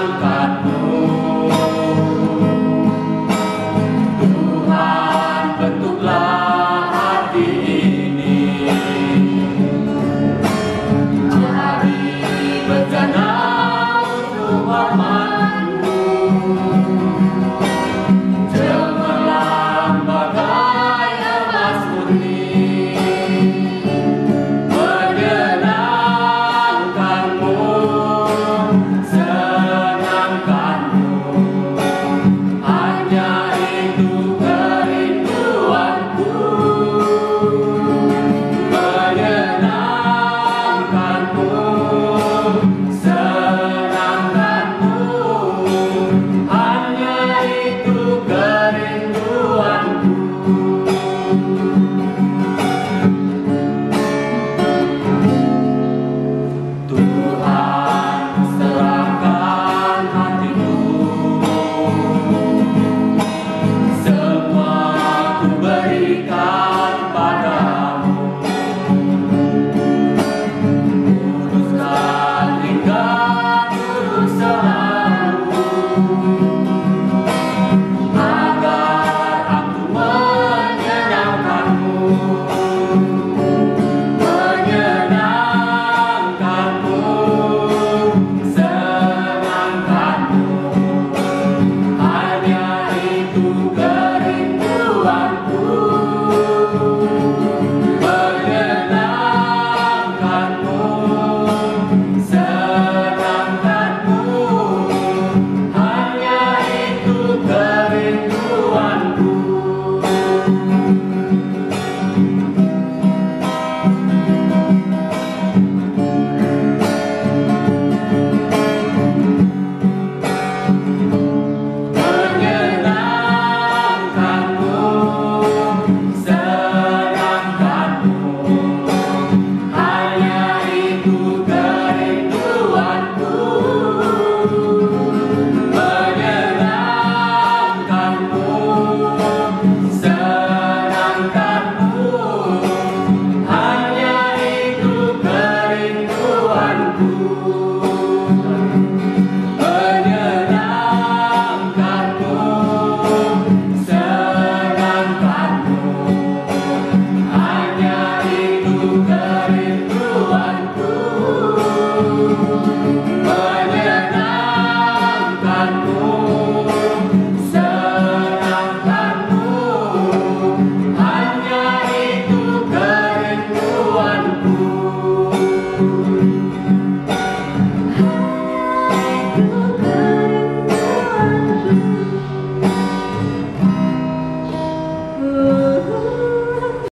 Alba.